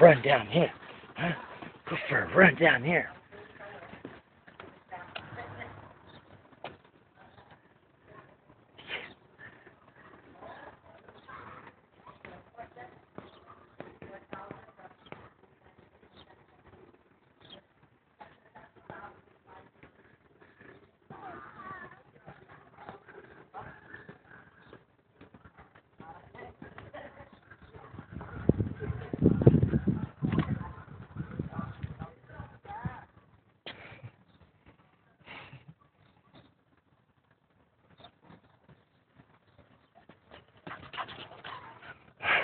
run down here. Huh? Go for a run down here.